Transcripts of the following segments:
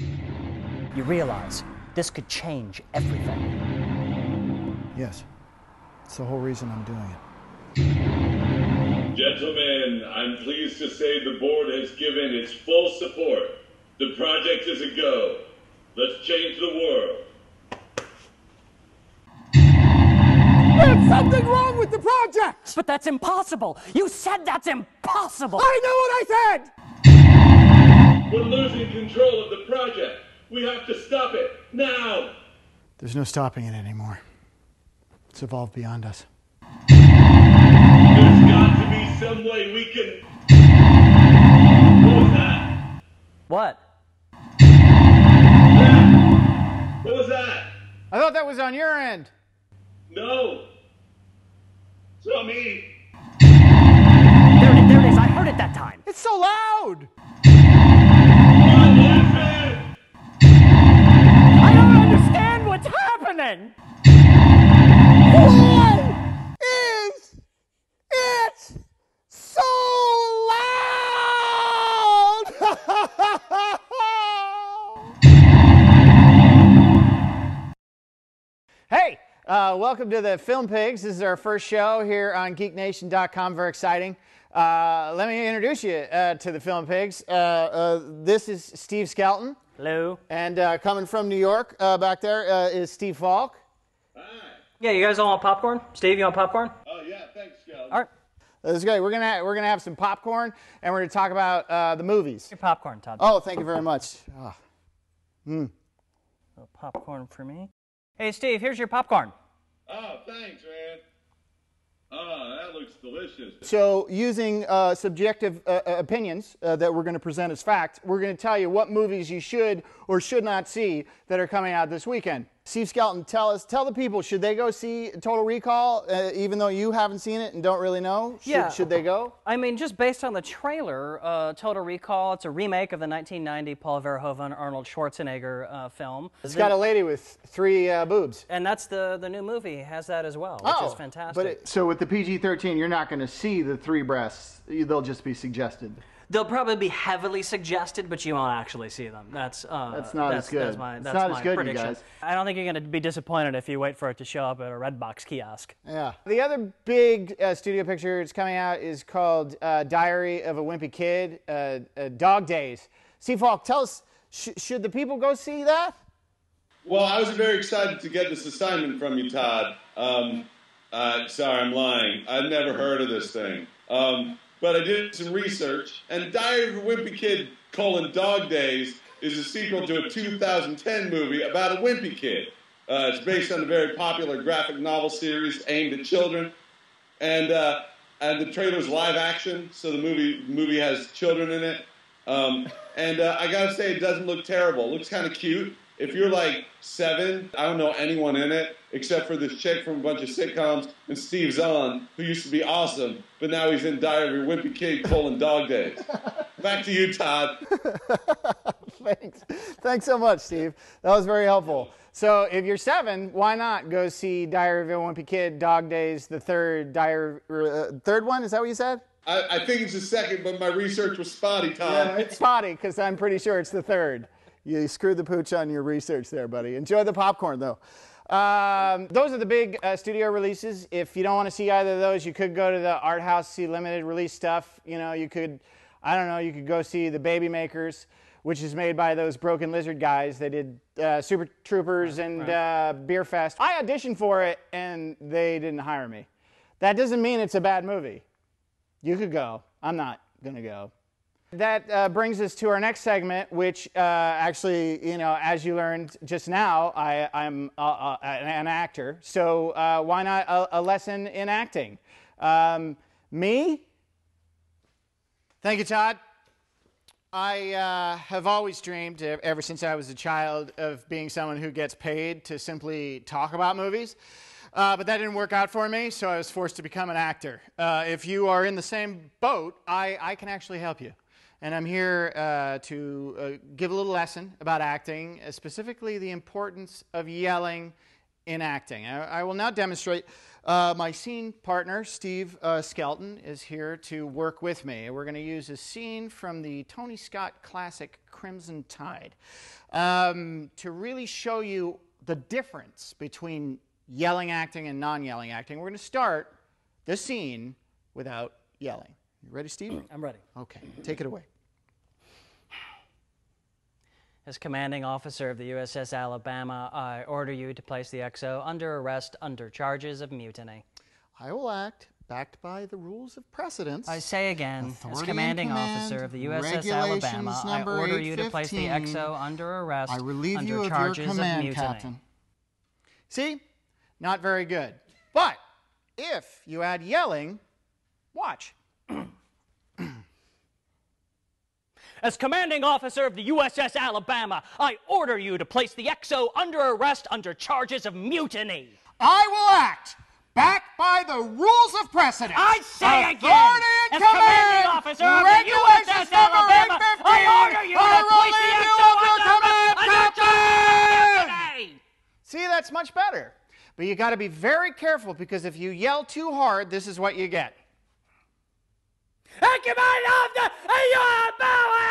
You realize this could change everything. Yes. It's the whole reason I'm doing it. Gentlemen, I'm pleased to say the board has given its full support. The project is a go. Let's change the world. There's something wrong with the project! But that's impossible. You said that's impossible. I know what I said! We're losing control of the project. We have to stop it now. There's no stopping it anymore. It's evolved beyond us. There's got to be some way we can. What was that? What? What was that? I thought that was on your end. No. It's not me. There it, there it is. I heard it that time. It's so loud! Why is it so loud? Hey, uh, welcome to the Film Pigs. This is our first show here on GeekNation.com. Very exciting. Uh, let me introduce you uh, to the Film Pigs. Uh, uh, this is Steve Skelton, Hello. and uh, coming from New York uh, back there uh, is Steve Falk. Yeah, you guys all want popcorn? Steve, you want popcorn? Oh yeah, thanks, Scout. All right. This is great. We're gonna ha- we're gonna have some popcorn, and we're gonna talk about uh, the movies. Your popcorn, Todd. Oh, thank you very much. Ah. little popcorn for me. Hey, Steve, here's your popcorn. Oh, thanks, man. Oh, that looks delicious. So, using uh, subjective uh, uh, opinions uh, that we're going to present as fact, we're going to tell you what movies you should or should not see that are coming out this weekend. Steve Skelton, tell us, tell the people, should they go see Total Recall, uh, even though you haven't seen it and don't really know? Should, Yeah. Should they go? I mean, just based on the trailer, uh, Total Recall, it's a remake of the 1990 Paul Verhoeven Arnold Schwarzenegger uh, film. It's got a lady with three uh, boobs. and that's the, the new movie has that as well, which is fantastic. Oh, But it, so with the PG-13, you're not going to see the three breasts. They'll just be suggested. They'll probably be heavily suggested, but you won't actually see them. That's uh, That's not as good. That's my, It's that's not as my good, you prediction. guys. I don't think you're going to be disappointed if you wait for it to show up at a Redbox kiosk. Yeah. The other big uh, studio picture that's coming out is called uh, Diary of a Wimpy Kid, uh, uh, Dog Days. Steve Falk, tell us, sh- should the people go see that? Well, I was very excited to get this assignment from you, Todd. Um, uh, sorry, I'm lying. I've never heard of this thing. Um, but I did some research, and Diary of a Wimpy Kid, colon, Dog Days, is a sequel to a 2010 movie about a wimpy kid. Uh, it's based on a very popular graphic novel series aimed at children. And, uh, and the trailer's live action, so the movie, movie has children in it. Um, and uh, I gotta say, it doesn't look terrible. It looks kind of cute. If you're like seven, I don't know anyone in it except for this chick from a bunch of sitcoms and Steve Zahn, who used to be awesome, but now he's in Diary of a Wimpy Kid, colon, Dog Days. Back to you, Todd. Thanks. Thanks so much, Steve. That was very helpful. So if you're seven, why not go see Diary of a Wimpy Kid, Dog Days, the third Diary, uh, third one? Is that what you said? I, I think it's the second, but my research was spotty, Todd. Yeah, It's spotty because I'm pretty sure it's the third. You screwed the pooch on your research there, buddy. Enjoy the popcorn, though. Um, those are the big uh, studio releases. If you don't want to see either of those, you could go to the art house, see limited release stuff. You know, you could, I don't know, you could go see the Babymakers, which is made by those Broken Lizard guys. They did uh, Super Troopers and uh, Beerfest. I auditioned for it, and they didn't hire me. That doesn't mean it's a bad movie. You could go. I'm not going to go. That uh, brings us to our next segment, which uh, actually, you know, as you learned just now, I, I'm uh, uh, an, actor. So uh, why not a, a lesson in acting? Um, me? Thank you, Todd. I uh, have always dreamed, ever since I was a child, of being someone who gets paid to simply talk about movies. Uh, but that didn't work out for me, so I was forced to become an actor. Uh, if you are in the same boat, I, I can actually help you. And I'm here uh, to uh, give a little lesson about acting, uh, specifically the importance of yelling in acting. I, I will now demonstrate. Uh, my scene partner, Steve uh, Skelton, is here to work with me. We're going to use a scene from the Tony Scott classic Crimson Tide um, to really show you the difference between yelling acting and non yelling acting. We're going to start the scene without yelling. You ready, Steve? I'm ready. Okay, take it away. As commanding officer of the USS Alabama, I order you to place the XO under arrest under charges of mutiny. I will act backed by the rules of precedence. I say again, Authority as commanding command, officer of the USS Alabama, I order you to place the 815. XO under arrest I relieve under you of your command, of mutiny. Captain. See? Not very good. But if you add yelling, watch. As commanding officer of the USS Alabama, I order you to place the XO under arrest under charges of mutiny. I will act backed by the rules of precedence. I say again, Authority as commanding officer of the USS Alabama, 815, I order you to place the XO under command, under charges of mutiny. See, that's much better. But you got to be very careful because if you yell too hard, this is what you get. I command of the Alabama,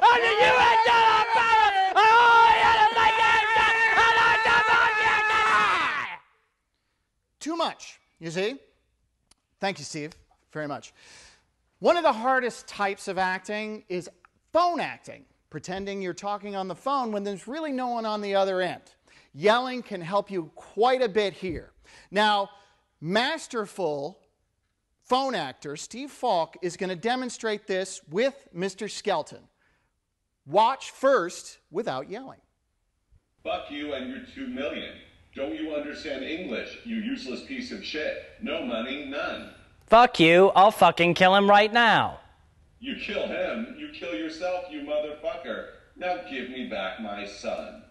Order you to place the. I I command of the XO under mutiny. Too much, you see? Thank you, Steve, very much. One of the hardest types of acting is phone acting, pretending you're talking on the phone when there's really no one on the other end. Yelling can help you quite a bit here. Now, masterful phone actor Steve Falk is going to demonstrate this with Mr. Skelton. Watch first without yelling. Fuck you and your two million. Don't you understand English, you useless piece of shit? No money, none. Fuck you, I'll fucking kill him right now. You kill him, you kill yourself, you motherfucker. Now give me back my son.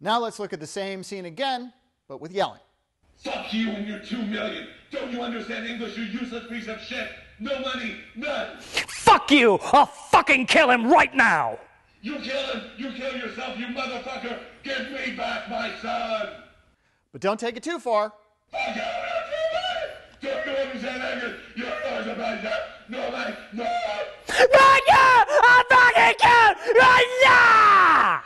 Now let's look at the same scene again, but with yelling. Fuck you and your two million. Don't you understand English, you useless piece of shit? No money, none. Fuck you, I'll fucking kill him right now. You kill him, you kill yourself, you motherfucker. Give me back my son. But don't take it too far. Fuck you and your two million. Don't you understand English? You useless piece of shit. No money, no. Fuck you, I'll fucking kill him right now.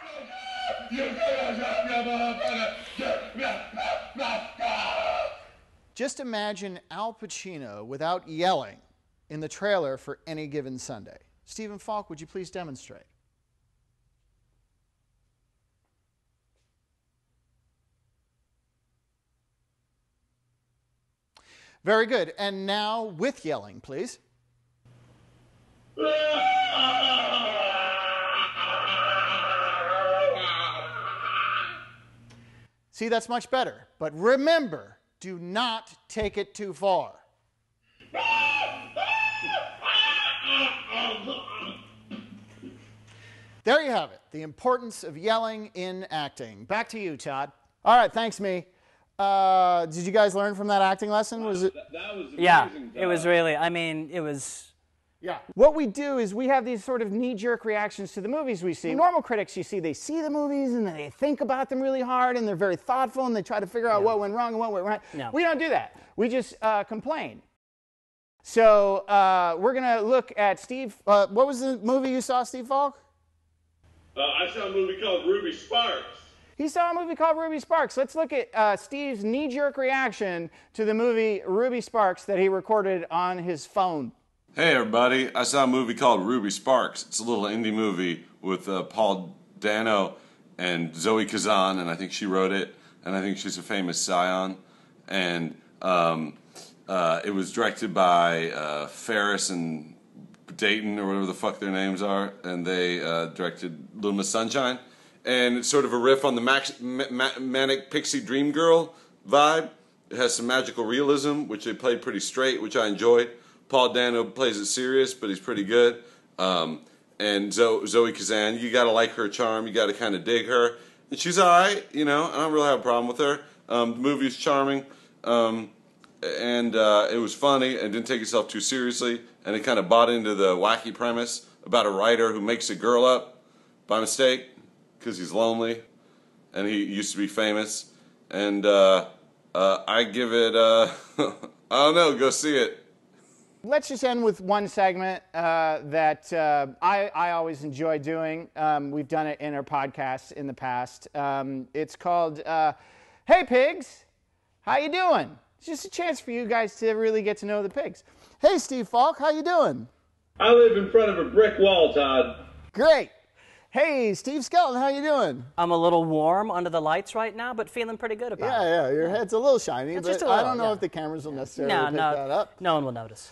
You kill yourself, you motherfucker. Give me back my son. Just imagine Al Pacino without yelling in the trailer for any given Sunday. Stephen Falk, would you please demonstrate? Very good. And now with yelling, please. See, that's much better. But remember, do not take it too far. There you have it. The importance of yelling in acting. Back to you, Todd. All right, thanks, me. Uh, did you guys learn from that acting lesson? Was it? That was Yeah, amazing. it was really, I mean, it was. Yeah. What we do is we have these sort of knee-jerk reactions to the movies we see. Normal critics, you see, they see the movies and then they think about them really hard and they're very thoughtful and they try to figure out what went wrong and what went right. No. We don't do that. We just uh, complain. So uh, we're gonna look at Steve. Uh, what was the movie you saw, Steve Falk? Uh, I saw a movie called Ruby Sparks. He saw a movie called Ruby Sparks. Let's look at uh, Steve's knee-jerk reaction to the movie Ruby Sparks that he recorded on his phone. Hey everybody, I saw a movie called Ruby Sparks. It's a little indie movie with uh, Paul Dano and Zoe Kazan, and I think she wrote it, and I think she's a famous scion. And um, uh, it was directed by uh, Faris and Dayton, or whatever the fuck their names are, and they uh, directed Little Miss Sunshine. And it's sort of a riff on the Max, Ma- Ma- Manic Pixie Dream Girl vibe. It has some magical realism, which they played pretty straight, which I enjoyed. Paul Dano plays it serious, but he's pretty good. Um, and Zoe, Zoe Kazan, you got to like her charm. You got to kind of dig her. And she's all right, you know. I don't really have a problem with her. Um, the movie's charming. Um, and uh, it was funny and didn't take itself too seriously, and it kind of bought into the wacky premise about a writer who makes a girl up by mistake because he's lonely, and he used to be famous, and uh, uh, I give it, uh, I don't know, go see it. Let's just end with one segment uh, that uh, I, I always enjoy doing. Um, we've done it in our podcasts in the past. Um, it's called uh, "Hey Pigs, how you doing?" It's just a chance for you guys to really get to know the pigs. Hey Steve Falk, how you doing? I live in front of a brick wall, Todd. Great. Hey Steve Skelton, how you doing? I'm a little warm under the lights right now, but feeling pretty good about Yeah, it. yeah, yeah, your head's a little shiny, It's but just a I little, don't know yeah. if the cameras will necessarily No, pick no, that up. no one will notice.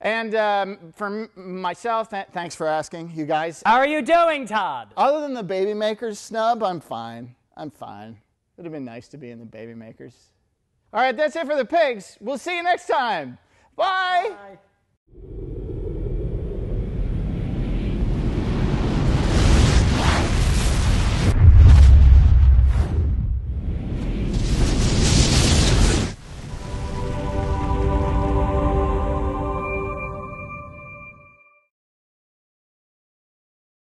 And um, for myself, th- thanks for asking, you guys. How are you doing, Todd? Other than the Babymakers snub, I'm fine. I'm fine. It'd have been nice to be in the Babymakers. All right, that's it for the pigs. We'll see you next time. Bye. Bye.